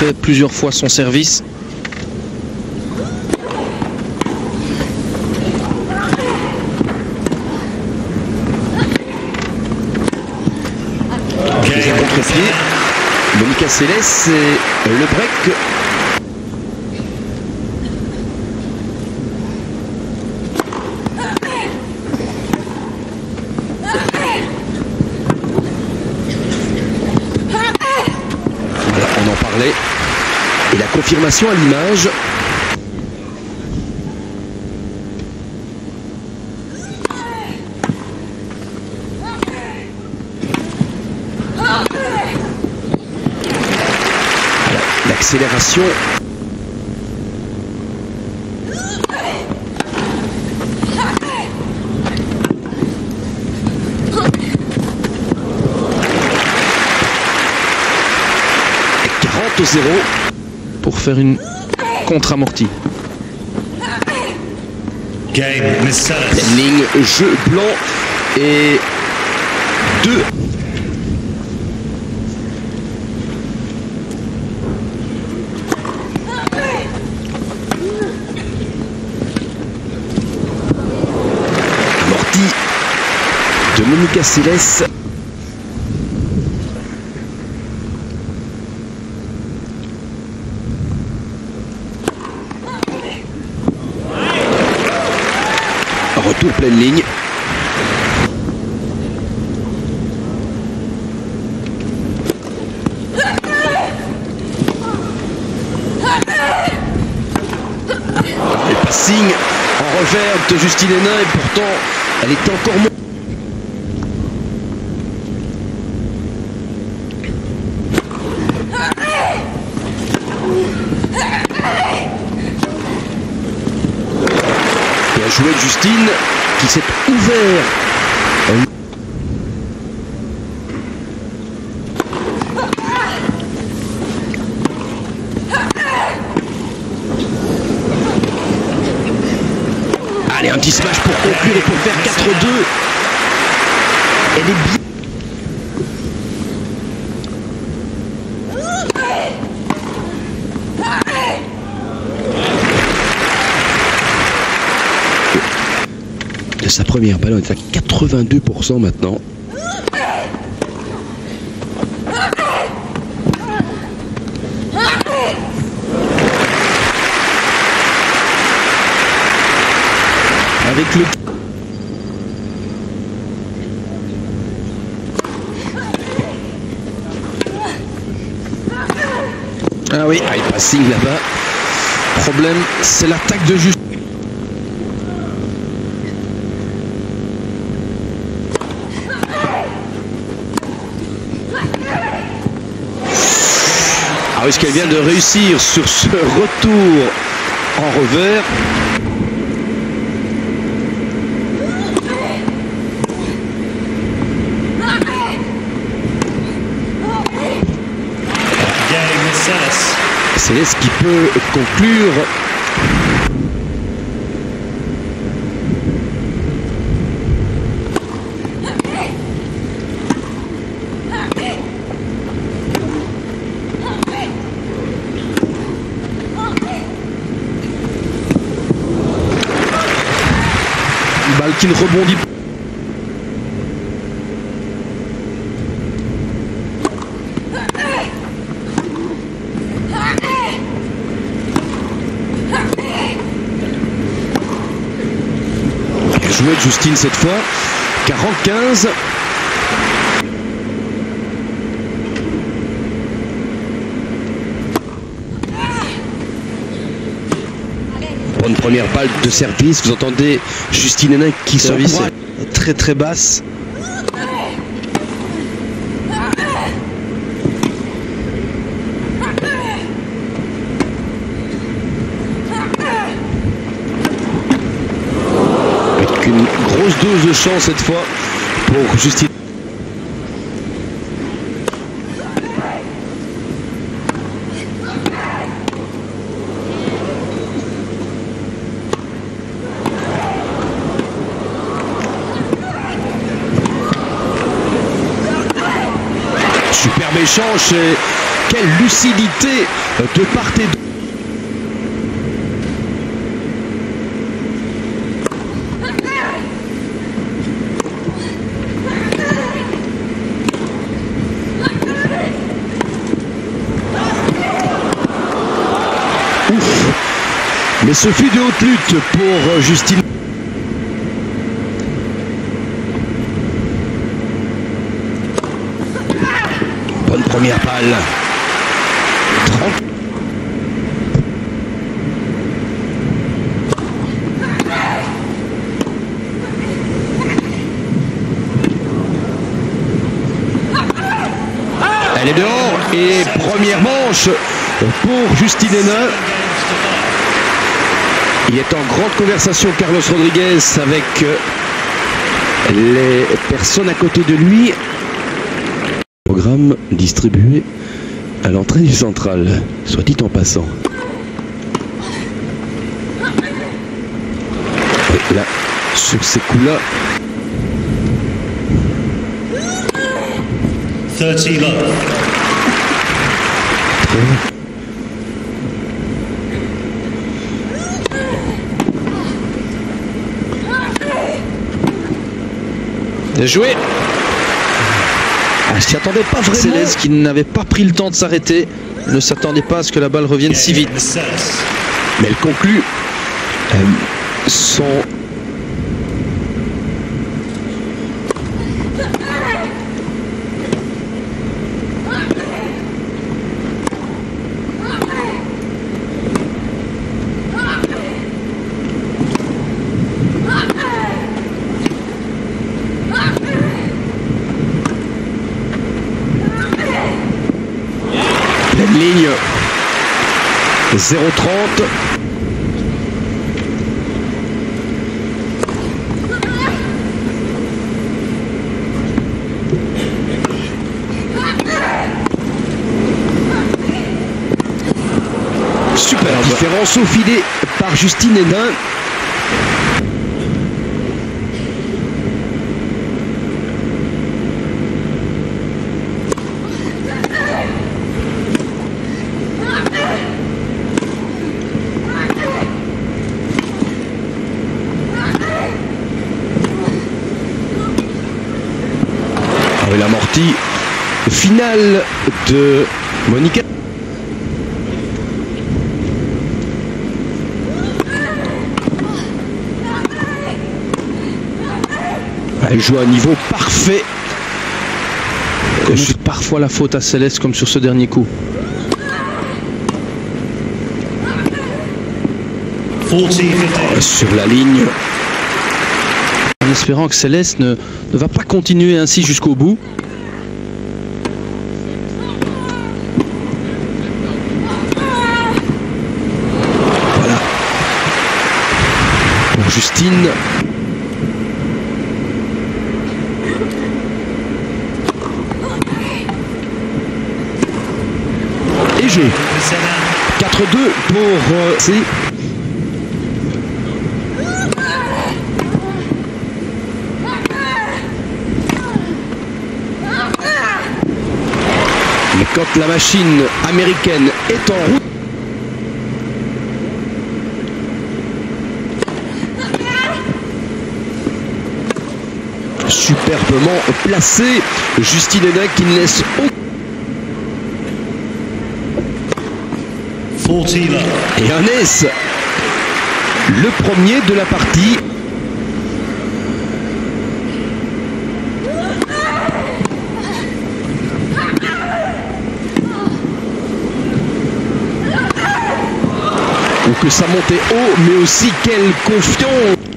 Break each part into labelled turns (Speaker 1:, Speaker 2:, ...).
Speaker 1: refait plusieurs fois son service. Deuxième contre-pied. Monica Seles, c'est le break. Voilà, on en parlait. Et la confirmation à l'image. L'accélération. Et 40 au 0 pour faire une contre-amortie. Ligne, jeu blanc et 2. Amorti de Monica Seles. Retour pleine ligne. Le passing en revers de Justine Hénin et pourtant elle est encore moins. Justine qui s'est ouvert. Allez, un petit smash pour conclure et pour faire 4-2. Elle est bien. Sa première balle. On est à 82% maintenant. Avec le Ah oui, ah, il passing là-bas. Problème, c'est l'attaque de juste. Ah oui, ce qu'elle vient de réussir sur ce retour en revers. C'est ce qui peut conclure. Une balle qui ne rebondit pas. Joué de Justine cette fois. 45. Première balle de service. Vous entendez Justine Hénin qui service très très basse. Avec une grosse dose de chance cette fois pour Justine. Échange chez quelle lucidité de part et d'autre. Mais ce fut de haute lutte pour euh, Justine. Première balle. 30. Elle est dehors et première manche pour Justine Hénin. Il est en grande conversation Carlos Rodriguez avec euh, les personnes à côté de lui. Programme distribué à l'entrée du central, soit dit en passant. Et là, sur ces coups-là,
Speaker 2: 30 love.
Speaker 1: Bien joué.
Speaker 3: Elle s'y attendait pas vraiment. Céleste qui n'avait pas pris le temps de s'arrêter, ne s'attendait pas à ce que la balle revienne si vite.
Speaker 1: Mais elle conclut euh, son pleine ligne 0,30 Super différence au filet par Justine Hénin. Ah oui, l'amorti finale de Monica. Elle joue à un niveau parfait.
Speaker 3: C'est parfois la faute à Céleste comme sur ce dernier coup.
Speaker 2: 40 50.
Speaker 1: Sur la ligne,
Speaker 3: En espérant que Céleste ne, ne va pas continuer ainsi jusqu'au bout.
Speaker 1: Justine. Et jeu.
Speaker 2: Senna.
Speaker 1: 4-2 pour euh, Mais quand la machine américaine est en route, superbement placé, Justine Hénin qui ne laisse aucun
Speaker 2: 40 love.
Speaker 1: Et un S. Le premier de la partie. Ou que ça montait haut, mais aussi quelle confiance.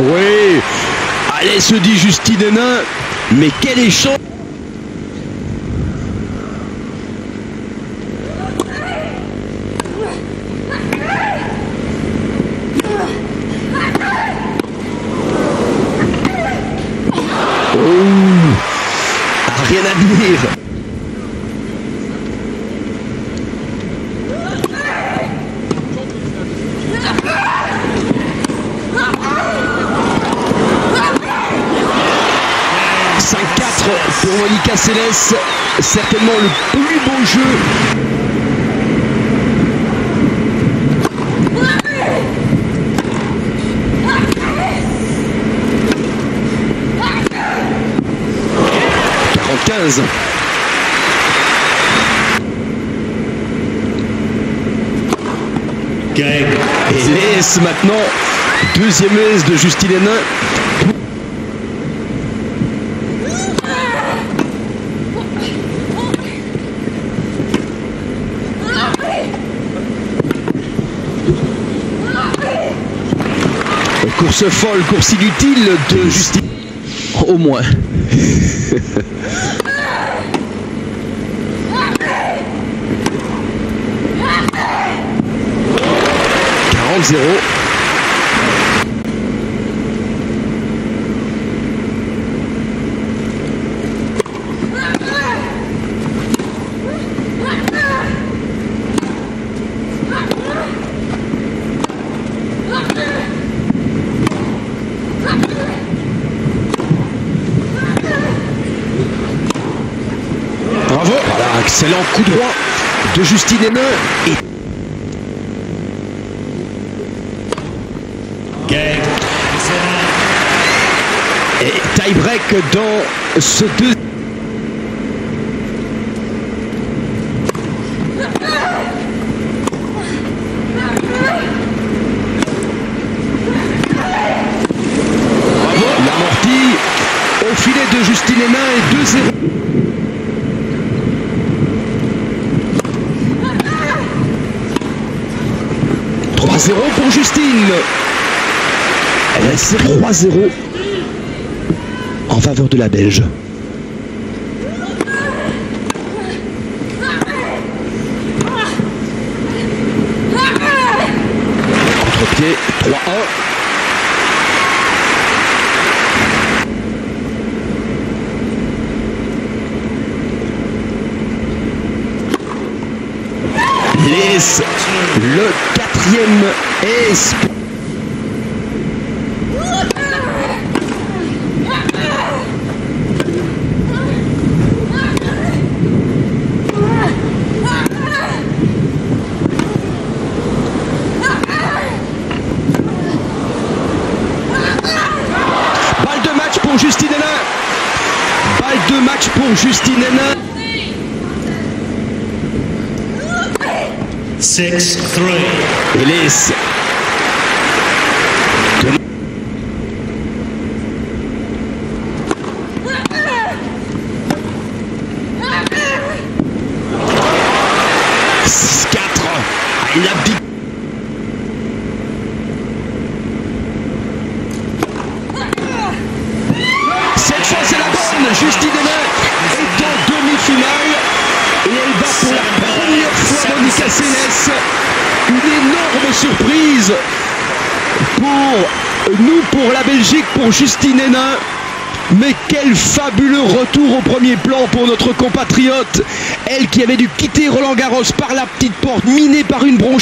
Speaker 1: Oui Allez, se dit Justine Hénin, mais quel échange oh. Ah, rien à dire pour Monica Seles, certainement le plus beau jeu
Speaker 2: Game.
Speaker 1: Et l'aise maintenant, deuxième aise de Justine Hénin. Course folle, course inutile de Justine.
Speaker 3: Au moins.
Speaker 1: 0 coup droit de Justine Hénin et. Et tie-break dans ce deux. L'amorti au filet de Justine Hénin et 2-0. « 3-0 pour Justine. Elle est 3-0 en faveur de la Belge. Contre-pied, 3-1. Le quatrième espoir. Balle de match pour Justine Hénin. Balle de match pour Justine Hénin.
Speaker 2: 6-3.
Speaker 1: Elise. Une énorme surprise pour nous, pour la Belgique, pour Justine Hénin. Mais quel fabuleux retour au premier plan pour notre compatriote. Elle qui avait dû quitter Roland Garros par la petite porte, minée par une bronchite.